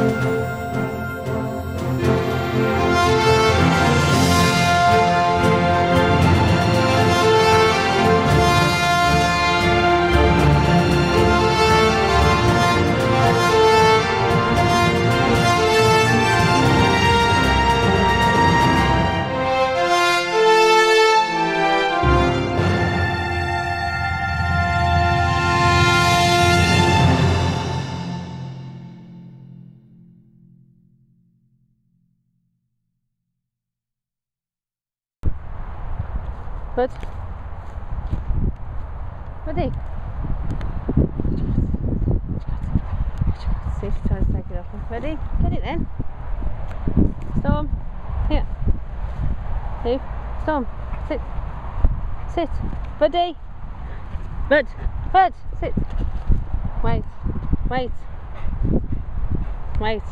Thank you. Buddy. See if she tries to take it off. Ready? Get it then. Storm. Here. Move. Storm. Sit. Sit. Buddy. Bud. Bud. Sit. Wait. Wait. Wait.